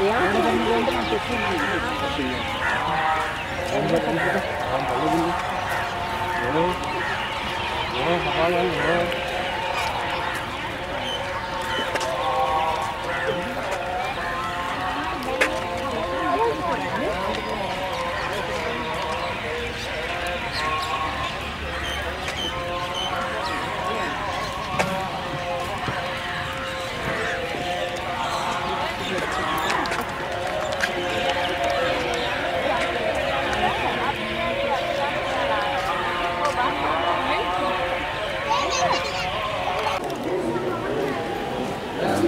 එයා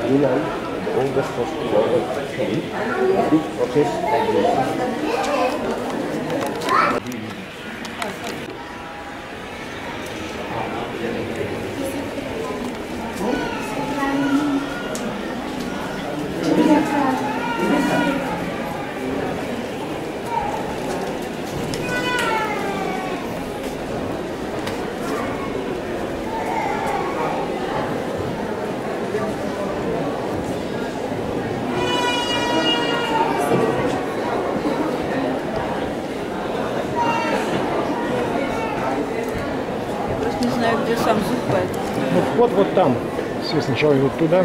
Yunnan and August was awarded him a big protest like this. Вход вот там. Все сначала идут туда.